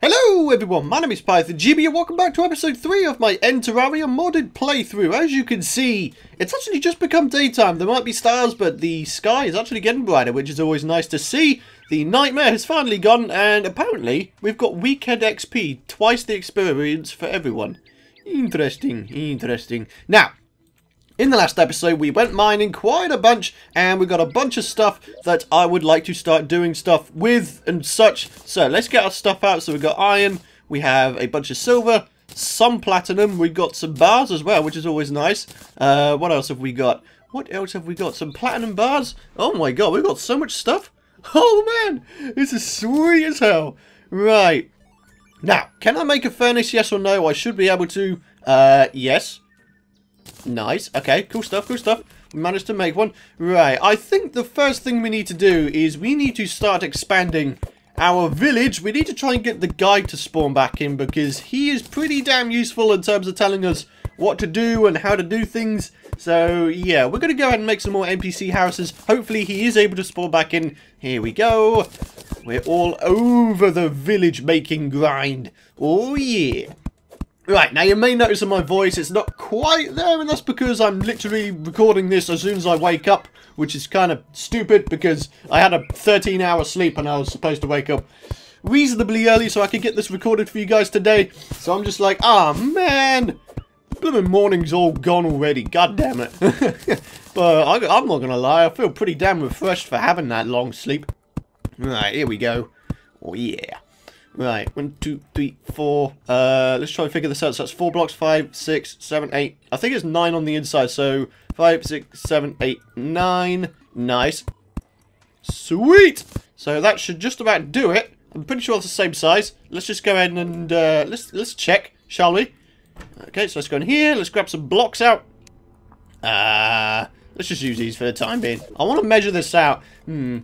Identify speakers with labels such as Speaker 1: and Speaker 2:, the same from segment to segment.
Speaker 1: Hello everyone, my name is Python GB and welcome back to episode 3 of my NTerraria modded playthrough. As you can see, it's actually just become daytime. There might be stars, but the sky is actually getting brighter, which is always nice to see. The nightmare has finally gone, and apparently we've got weekend XP, twice the experience for everyone. Interesting, interesting. Now, in the last episode, we went mining quite a bunch, and we got a bunch of stuff that I would like to start doing stuff with and such. So let's get our stuff out. So we've got iron, we have a bunch of silver, some platinum, we've got some bars as well, which is always nice. Uh, what else have we got? What else have we got? Some platinum bars? Oh my god, we've got so much stuff. Oh man, this is sweet as hell. Right. Now, can I make a furnace, yes or no? I should be able to. Uh, yes. Nice. Okay, cool stuff, cool stuff. We managed to make one. Right, I think the first thing we need to do is we need to start expanding our village. We need to try and get the guide to spawn back in because he is pretty damn useful in terms of telling us what to do and how to do things. So, yeah, we're going to go ahead and make some more NPC houses. Hopefully he is able to spawn back in. Here we go. We're all over the village making grind. Oh, yeah. Right, now you may notice in my voice it's not quite there, and that's because I'm literally recording this as soon as I wake up, which is kind of stupid because I had a 13 hour sleep and I was supposed to wake up reasonably early so I could get this recorded for you guys today. So I'm just like, ah, oh, man, blooming morning's all gone already, god damn it. but I, I'm not gonna lie, I feel pretty damn refreshed for having that long sleep. Right, here we go. Oh yeah. Right, one, two, three, four. Uh, let's try and figure this out. So that's four blocks, five, six, seven, eight. I think it's nine on the inside. So five, six, seven, eight, nine. Nice. Sweet. So that should just about do it. I'm pretty sure it's the same size. Let's just go ahead and uh, let's let's check, shall we? Okay, so let's go in here. Let's grab some blocks out. Uh, let's just use these for the time being. I want to measure this out. Hmm.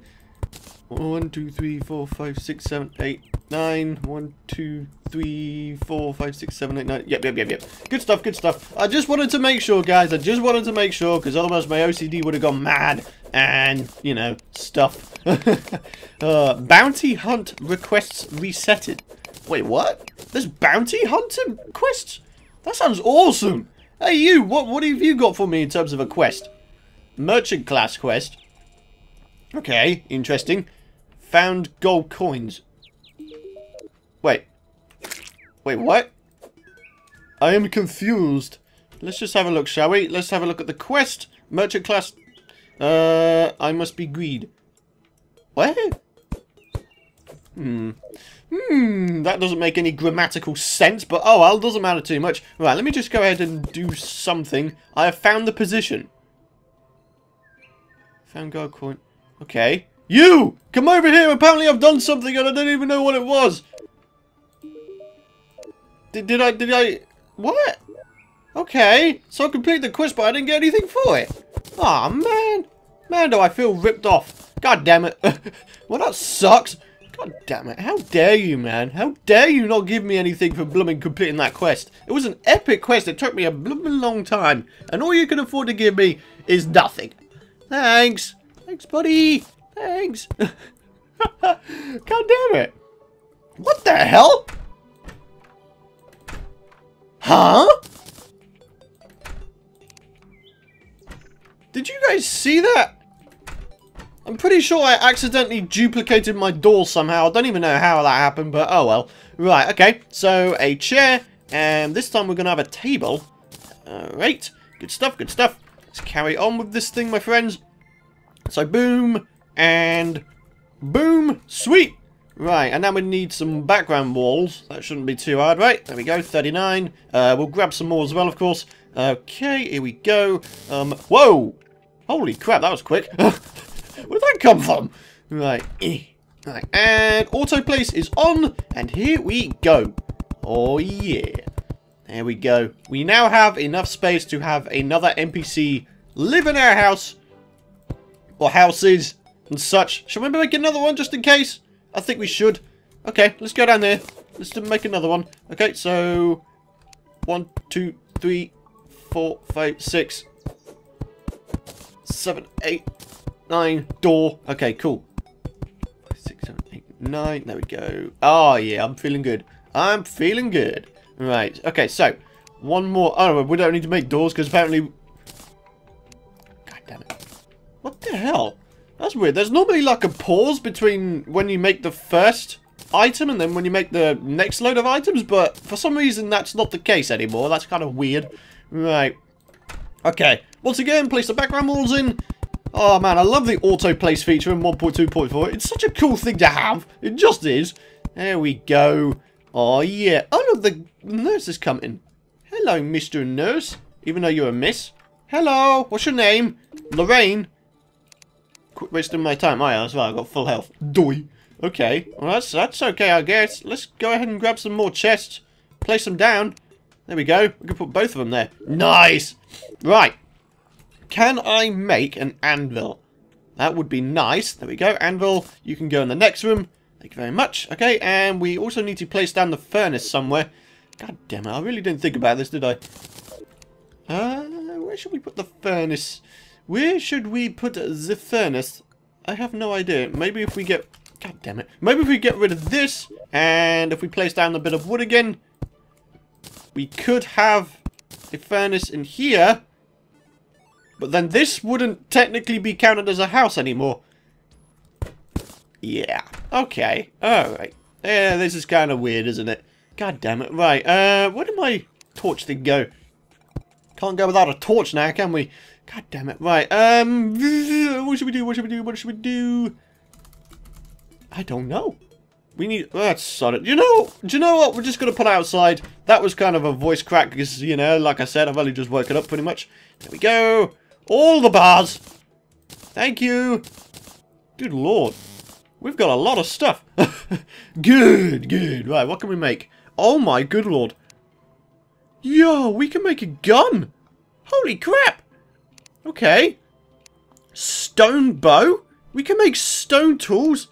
Speaker 1: One, two, three, four, five, six, seven, eight, nine. One, two, three, four, five, six, seven, eight, nine. Yep, yep, yep, yep. Good stuff, good stuff. I just wanted to make sure, guys. I just wanted to make sure, because otherwise my OCD would have gone mad. And, you know, stuff. uh, bounty hunt requests resetted. Wait, what? There's bounty hunting quests? That sounds awesome. Hey, you, what, what have you got for me in terms of a quest? Merchant class quest. Okay, interesting. Found gold coins. Wait. Wait, what? I am confused. Let's just have a look, shall we? Let's have a look at the quest. Merchant class. Uh, I must be greed. What? Hmm. Hmm, that doesn't make any grammatical sense, but oh well, doesn't matter too much. Right, let me just go ahead and do something. I have found the position. Found gold coin. Okay. You! Come over here! Apparently I've done something and I don't even know what it was! Did, did I... Did I... What? Okay. So I completed the quest but I didn't get anything for it. Aw, oh, man. Man, do I feel ripped off. God damn it. well, that sucks. God damn it. How dare you, man? How dare you not give me anything for blooming completing that quest? It was an epic quest. It took me a blooming long time. And all you can afford to give me is nothing. Thanks. Thanks, buddy. Thanks. God damn it. What the hell? Huh? Did you guys see that? I'm pretty sure I accidentally duplicated my door somehow. I don't even know how that happened, but oh well. Right, okay. So, a chair, and this time we're going to have a table. Alright. Good stuff, good stuff. Let's carry on with this thing, my friends. So, boom, and boom, sweet. Right, and now we need some background walls. That shouldn't be too hard, right? There we go, 39. Uh, we'll grab some more as well, of course. Okay, here we go. Um, whoa! Holy crap, that was quick. Where did that come from? Right, right, and auto place is on, and here we go. Oh yeah. There we go. We now have enough space to have another NPC live in our house, or houses, and such. Should we make another one just in case? I think we should. Okay, let's go down there. Let's make another one. Okay, so... One, two, three, four, five, six, seven, eight, nine, door. Okay, cool. Six, seven, eight, nine. There we go. Oh, yeah, I'm feeling good. I'm feeling good. Right, okay, so, one more. Oh, we don't need to make doors because apparently... God damn it. What the hell? That's weird. There's normally like a pause between when you make the first item and then when you make the next load of items, but for some reason that's not the case anymore. That's kind of weird. Right. Okay. Once again, place the background walls in. Oh man, I love the auto place feature in 1.2.4. It's such a cool thing to have. It just is. There we go. Oh yeah. Oh look, the nurse is coming. Hello, Mr. Nurse. Even though you're a miss. Hello. What's your name? Lorraine. Quit wasting my time. Yeah, that's right. I got full health. Doy. Okay. Well, that's, that's okay, I guess. Let's go ahead and grab some more chests. Place them down. There we go. We can put both of them there. Nice. Right. Can I make an anvil? That would be nice. There we go. Anvil, you can go in the next room. Thank you very much. Okay, and we also need to place down the furnace somewhere. God damn it, I really didn't think about this, did I? Uh, where should we put the furnace? Where should we put the furnace? I have no idea. Maybe if we get... God damn it. Maybe if we get rid of this, and if we place down a bit of wood again, we could have a furnace in here, but then this wouldn't technically be counted as a house anymore. Yeah. Okay. Alright. Yeah, this is kind of weird, isn't it? God damn it. Right. Uh, where did my torch thing go? Can't go without a torch now, can we? God damn it. Right. Um, what should we do? What should we do? What should we do? I don't know. We need... That's solid. You know, do you know what? We're just going to put outside. That was kind of a voice crack because, you know, like I said, I've only just woken up pretty much. There we go. All the bars. Thank you. Good lord. We've got a lot of stuff. good, good. Right, what can we make? Oh my good lord. Yo, we can make a gun. Holy crap. Okay. Stone bow? We can make stone tools?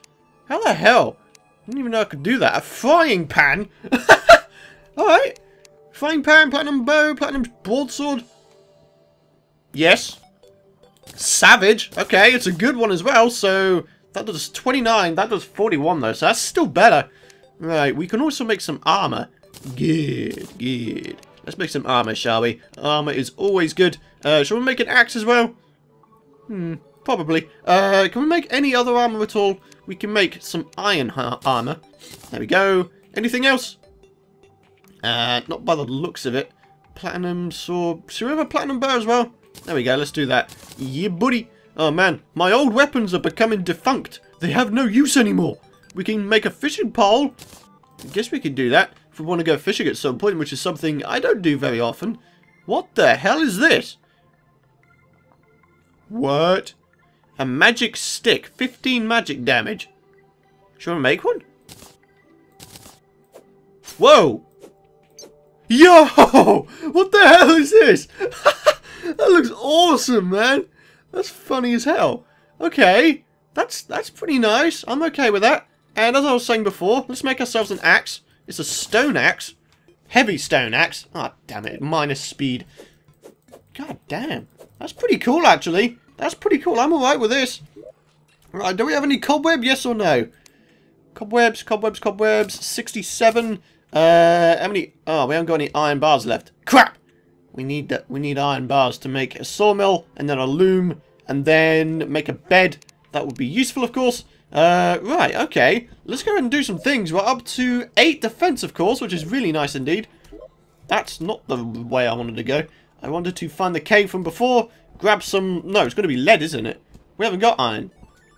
Speaker 1: How the hell? I didn't even know I could do that. A frying pan? Alright. Frying pan, platinum bow, platinum broadsword. Yes. Savage. Okay, it's a good one as well. So that does 29. That does 41 though. So that's still better. Right, we can also make some armor. Good, good. Let's make some armor, shall we? Armor is always good. Uh, shall we make an axe as well? Hmm, probably. Uh, can we make any other armor at all? We can make some iron armor. There we go. Anything else? Uh, not by the looks of it. Platinum sword. Should we have a platinum bow as well? There we go, let's do that. Yeah, buddy. Oh man, my old weapons are becoming defunct. They have no use anymore. We can make a fishing pole. I guess we can do that want to go fishing at some point, which is something I don't do very often. What the hell is this? What? A magic stick. 15 magic damage. Should we make one? Whoa! Yo! What the hell is this? that looks awesome, man. That's funny as hell. Okay, that's that's pretty nice. I'm okay with that. And as I was saying before, let's make ourselves an axe. It's a stone axe. Heavy stone axe. Ah, oh, damn it. Minus speed. God damn. That's pretty cool, actually. That's pretty cool. I'm alright with this. Right, do we have any cobweb? Yes or no? Cobwebs, cobwebs, cobwebs. 67. Uh, how many? Oh, we haven't got any iron bars left. Crap! We need that. We need iron bars to make a sawmill, and then a loom, and then make a bed. That would be useful, of course. Uh, right, okay. Let's go and do some things. We're up to 8 defense, of course, which is really nice indeed. That's not the way I wanted to go. I wanted to find the cave from before, grab some... No, it's going to be lead, isn't it? We haven't got iron.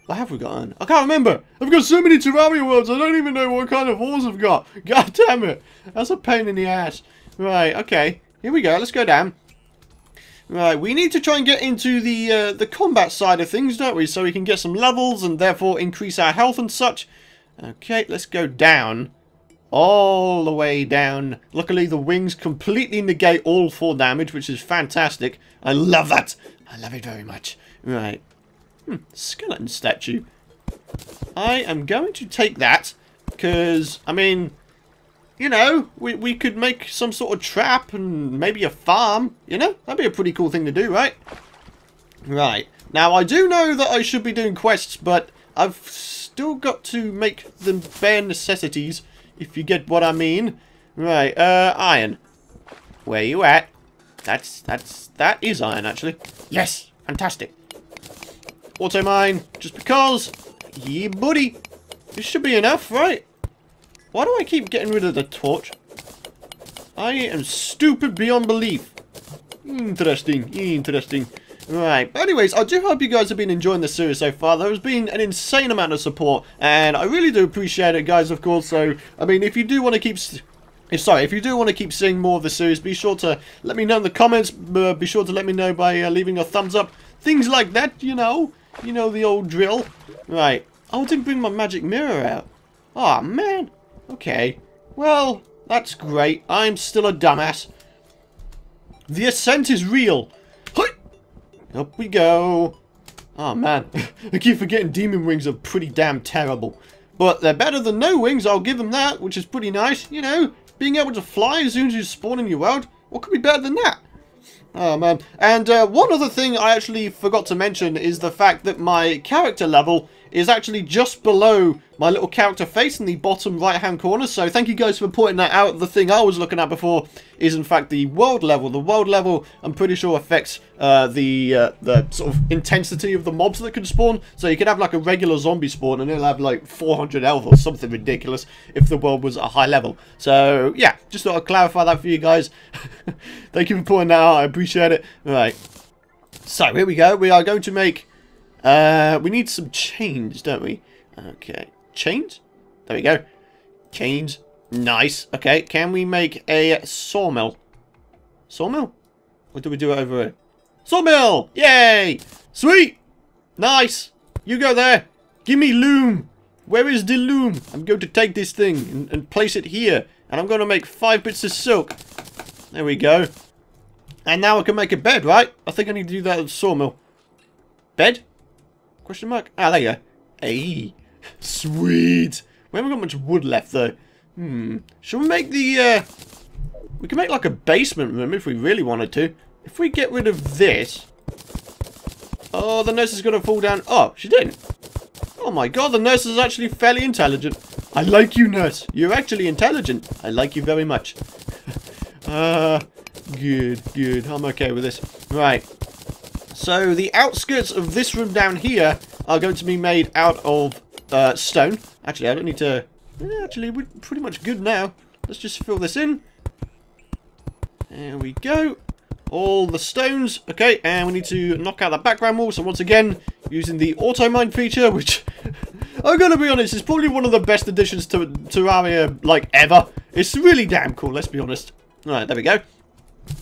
Speaker 1: What have we got iron? I can't remember. I've got so many Terraria worlds, I don't even know what kind of ores I've got. God damn it. That's a pain in the ass. Right, okay. Here we go. Let's go down. Right, we need to try and get into the uh, the combat side of things, don't we? So we can get some levels and therefore increase our health and such. Okay, let's go down. All the way down. Luckily, the wings completely negate all 4 damage, which is fantastic. I love that. I love it very much. Right. Hmm, skeleton statue. I am going to take that, because, I mean, you know, we, we could make some sort of trap and maybe a farm, you know? That'd be a pretty cool thing to do, right? Right. Now, I do know that I should be doing quests, but I've still got to make them bare necessities, if you get what I mean. Right, uh, iron. Where you at? That's, that's, that is iron, actually. Yes, fantastic. Auto mine, just because. Yeah, buddy. This should be enough, right? Why do I keep getting rid of the torch? I am stupid beyond belief. Interesting, interesting. Right, but anyways, I do hope you guys have been enjoying the series so far. There has been an insane amount of support, and I really do appreciate it, guys, of course. So, I mean, if you do want to keep... If, sorry, if you do want to keep seeing more of the series, be sure to let me know in the comments. Uh, be sure to let me know by uh, leaving a thumbs up. Things like that, you know. You know the old drill. Right. Oh, I didn't bring my magic mirror out. Oh, man. Okay. Well, that's great. I'm still a dumbass. The ascent is real. Up we go. Oh man, I keep forgetting demon wings are pretty damn terrible. But they're better than no wings, I'll give them that, which is pretty nice. You know, being able to fly as soon as you spawn in your world. What could be better than that? Oh man. And uh, one other thing I actually forgot to mention is the fact that my character level is actually just below my little character face in the bottom right hand corner. So thank you guys for pointing that out. The thing I was looking at before is in fact the world level. The world level I'm pretty sure affects uh, the uh, the sort of intensity of the mobs that can spawn. So you could have like a regular zombie spawn and it'll have like 400 health or something ridiculous if the world was at a high level. So yeah, just thought I'd clarify that for you guys. thank you for pointing that out. I appreciate it. All right. So here we go. We are going to make uh, we need some chains, don't we? Okay. Chains? There we go. Chains. Nice. Okay, can we make a sawmill? Sawmill? Or do we do over here? Sawmill! Yay! Sweet! Nice! You go there. Give me loom. Where is the loom? I'm going to take this thing and, and place it here. And I'm going to make five bits of silk. There we go. And now I can make a bed, right? I think I need to do that with sawmill. Bed? Question mark? Ah, there you go. Hey. Sweet. We haven't got much wood left, though. Hmm. Should we make the, uh... We can make, like, a basement room if we really wanted to. If we get rid of this... Oh, the nurse is going to fall down. Oh, she didn't. Oh my god, the nurse is actually fairly intelligent. I like you, nurse. You're actually intelligent. I like you very much. uh, good, good. I'm okay with this. Right. So the outskirts of this room down here are going to be made out of uh, stone. Actually, I don't need to... Actually, we're pretty much good now. Let's just fill this in. There we go. All the stones. Okay, and we need to knock out the background wall. So once again, using the auto mine feature, which... I'm gonna be honest, it's probably one of the best additions to Terraria, like, ever. It's really damn cool, let's be honest. Alright, there we go.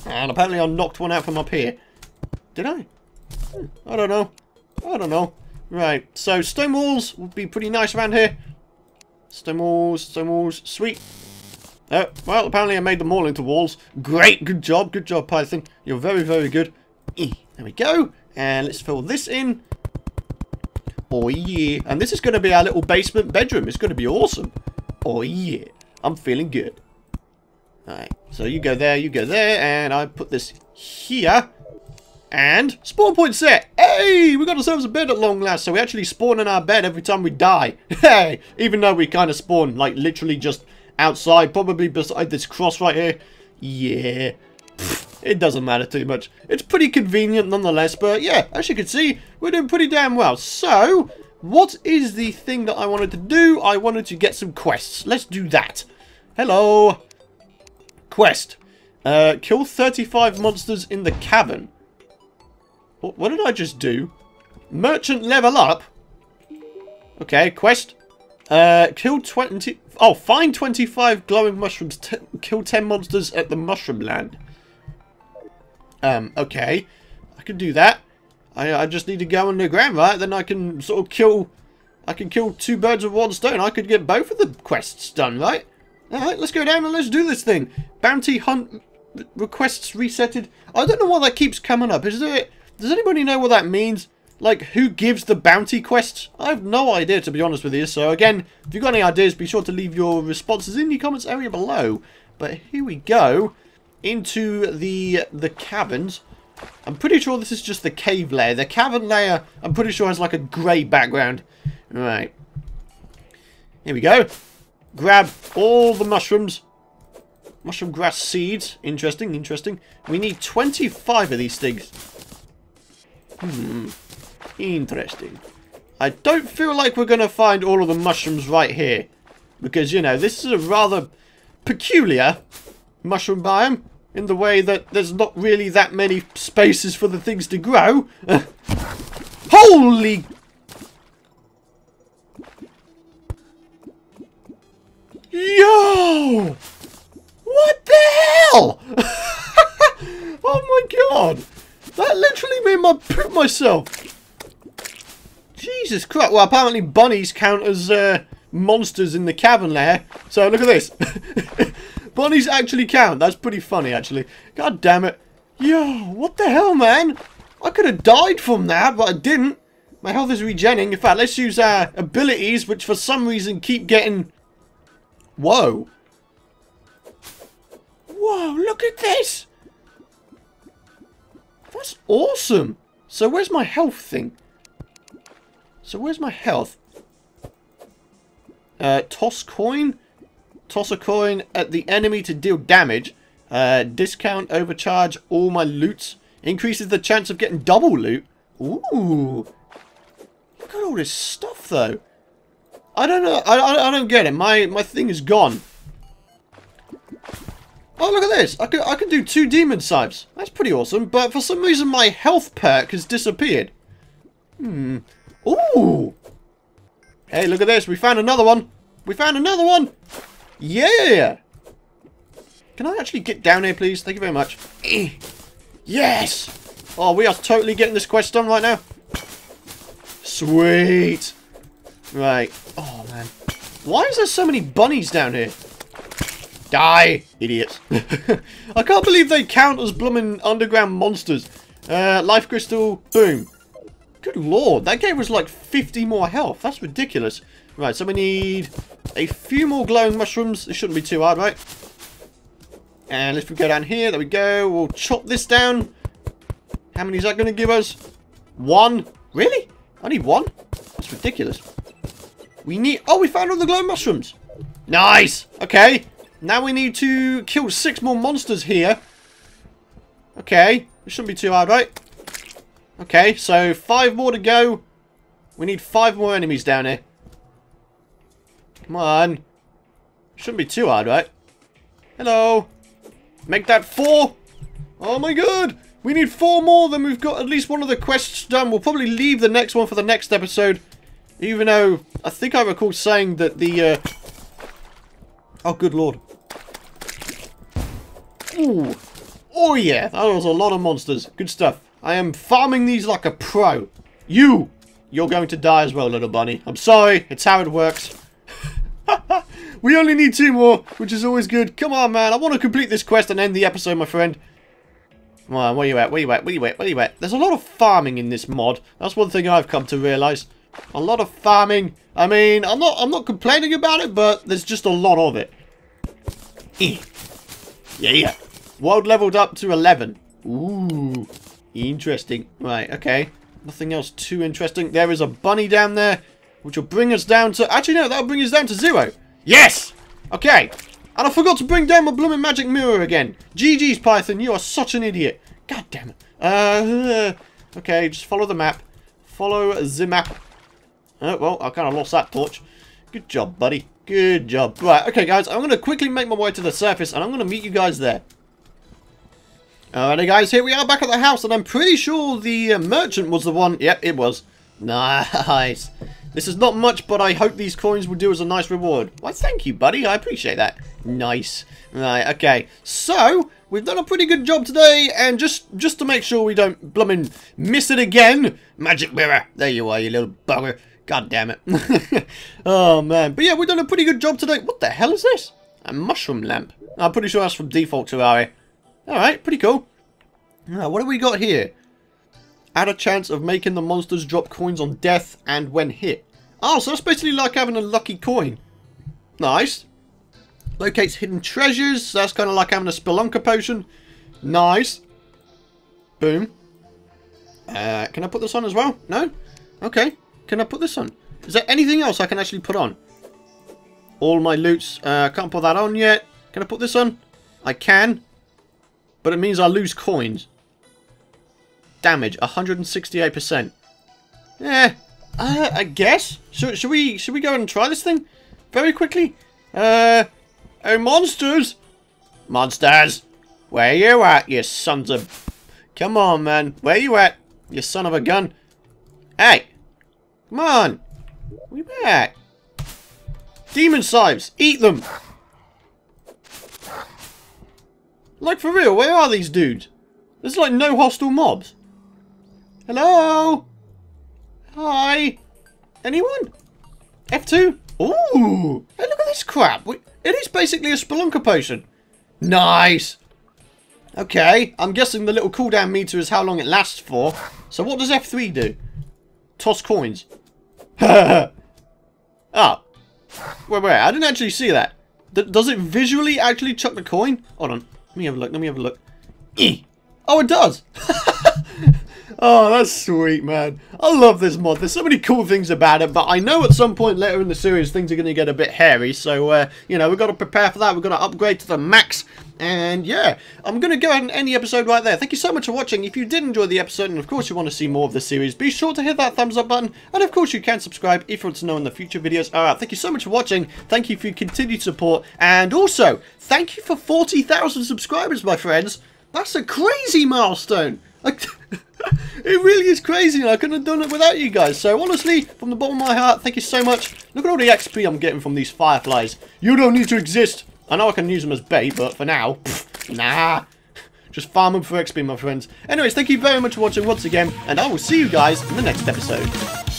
Speaker 1: And apparently I knocked one out from up here. Did I? I don't know. I don't know. Right, so stone walls would be pretty nice around here. Stone walls, stone walls, sweet. Uh, well, apparently I made them all into walls. Great, good job, good job, Python. You're very, very good. There we go. And let's fill this in. Oh, yeah. And this is going to be our little basement bedroom. It's going to be awesome. Oh, yeah. I'm feeling good. Alright, so you go there, you go there, and I put this here. And spawn point set. Hey, we got ourselves a bed at long last. So we actually spawn in our bed every time we die. Hey, even though we kind of spawn like literally just outside, probably beside this cross right here. Yeah, it doesn't matter too much. It's pretty convenient nonetheless. But yeah, as you can see, we're doing pretty damn well. So what is the thing that I wanted to do? I wanted to get some quests. Let's do that. Hello. Quest. Uh, kill 35 monsters in the cavern. What, what did I just do? Merchant level up? Okay, quest. Uh, kill 20... Oh, find 25 glowing mushrooms. kill 10 monsters at the mushroom land. Um, okay. I can do that. I, I just need to go underground, right? Then I can sort of kill... I can kill two birds with one stone. I could get both of the quests done, right? Alright, let's go down and let's do this thing. Bounty hunt requests resetted. I don't know why that keeps coming up. Is there does anybody know what that means? Like, who gives the bounty quests? I have no idea, to be honest with you. So, again, if you've got any ideas, be sure to leave your responses in the comments area below. But here we go into the the caverns. I'm pretty sure this is just the cave layer. The cavern layer, I'm pretty sure has like a grey background. Right. Here we go. Grab all the mushrooms. Mushroom grass seeds. Interesting, interesting. We need 25 of these things. Hmm. Interesting. I don't feel like we're going to find all of the mushrooms right here. Because, you know, this is a rather peculiar mushroom biome. In the way that there's not really that many spaces for the things to grow. Holy... Yo! What the hell? oh my god! That literally made my poop myself. Jesus Christ. Well, apparently bunnies count as uh, monsters in the cavern layer. So look at this. bunnies actually count. That's pretty funny, actually. God damn it. Yo, what the hell, man? I could have died from that, but I didn't. My health is regenerating. In fact, let's use our uh, abilities, which for some reason keep getting... Whoa. Whoa, look at this! That's awesome! So where's my health thing? So where's my health? Uh, toss coin? Toss a coin at the enemy to deal damage. Uh, discount, overcharge all my loot. Increases the chance of getting double loot. Ooh. Look at all this stuff, though. I don't know. I, I, I don't get it. My, my thing is gone. Oh, look at this. I can, I can do two demon scythes. That's pretty awesome. But for some reason, my health perk has disappeared. Hmm. Ooh! Hey, look at this. We found another one. We found another one. Yeah! Can I actually get down here, please? Thank you very much. Yes! Oh, we are totally getting this quest done right now. Sweet. Right. Oh, man. Why is there so many bunnies down here? Die, idiots. I can't believe they count as blooming underground monsters. Uh, life crystal, boom. Good lord, that gave us like 50 more health. That's ridiculous. Right, so we need a few more glowing mushrooms. It shouldn't be too hard, right? And if we go down here, there we go. We'll chop this down. How many is that going to give us? One? Really? Only one? That's ridiculous. We need... Oh, we found all the glowing mushrooms. Nice. Okay. Now we need to kill six more monsters here. Okay. It shouldn't be too hard, right? Okay, so five more to go. We need five more enemies down here. Come on. Shouldn't be too hard, right? Hello. Make that four. Oh my god. We need four more, then we've got at least one of the quests done. We'll probably leave the next one for the next episode. Even though, I think I recall saying that the... Uh... Oh, good lord. Ooh. Oh yeah, that was a lot of monsters. Good stuff. I am farming these like a pro. You! You're going to die as well, little bunny. I'm sorry. It's how it works. we only need two more, which is always good. Come on, man. I want to complete this quest and end the episode, my friend. Come on, where you at? Where you at? Where you at? Where you at? There's a lot of farming in this mod. That's one thing I've come to realise. A lot of farming. I mean, I'm not I'm not complaining about it, but there's just a lot of it. Eh. yeah, yeah. World leveled up to 11. Ooh. Interesting. Right, okay. Nothing else too interesting. There is a bunny down there, which will bring us down to... Actually, no, that'll bring us down to zero. Yes! Okay. And I forgot to bring down my blooming magic mirror again. GG's, Python. You are such an idiot. God damn it. Uh, okay, just follow the map. Follow the map. Oh, well, I kind of lost that torch. Good job, buddy. Good job. Right, okay, guys. I'm going to quickly make my way to the surface, and I'm going to meet you guys there. Alrighty guys, here we are back at the house, and I'm pretty sure the uh, merchant was the one... Yep, it was. Nice. This is not much, but I hope these coins will do as a nice reward. Why, thank you, buddy. I appreciate that. Nice. Right, okay. So, we've done a pretty good job today, and just just to make sure we don't blummin' miss it again, magic mirror. There you are, you little bugger. God damn it. oh, man. But yeah, we've done a pretty good job today. What the hell is this? A mushroom lamp. I'm pretty sure that's from default Terraria. Alright, pretty cool. Now, what have we got here? Add a chance of making the monsters drop coins on death and when hit. Oh, so that's basically like having a lucky coin. Nice. Locates hidden treasures. So that's kind of like having a Spelunker potion. Nice. Boom. Uh, can I put this on as well? No? Okay. Can I put this on? Is there anything else I can actually put on? All my loots. Uh, can't put that on yet. Can I put this on? I can. But it means I lose coins. Damage, 168%. Yeah, uh, I guess. Should, should we should we go and try this thing? Very quickly? Uh, oh, monsters! Monsters! Where you at, you sons of... Come on, man. Where you at, you son of a gun? Hey! Come on! We back! Demon Scythes! Eat them! Like, for real, where are these dudes? There's like no hostile mobs. Hello? Hi? Anyone? F2? Ooh! Hey, look at this crap! It is basically a Spelunker potion. Nice! Okay, I'm guessing the little cooldown meter is how long it lasts for. So what does F3 do? Toss coins. oh. Wait, wait, I didn't actually see that. Does it visually actually chuck the coin? Hold on. Let me have a look, let me have a look. Oh, it does! Oh, that's sweet, man. I love this mod. There's so many cool things about it, but I know at some point later in the series things are going to get a bit hairy, so, uh, you know, we've got to prepare for that. We've got to upgrade to the max, and yeah, I'm going to go ahead and end the episode right there. Thank you so much for watching. If you did enjoy the episode, and of course you want to see more of the series, be sure to hit that thumbs up button, and of course you can subscribe if you want to know in the future videos. Alright, thank you so much for watching. Thank you for your continued support, and also, thank you for 40,000 subscribers, my friends. That's a crazy milestone. it really is crazy I couldn't have done it without you guys. So honestly, from the bottom of my heart, thank you so much. Look at all the XP I'm getting from these fireflies. You don't need to exist. I know I can use them as bait, but for now, pff, nah. Just farm them for XP, my friends. Anyways, thank you very much for watching once again, and I will see you guys in the next episode.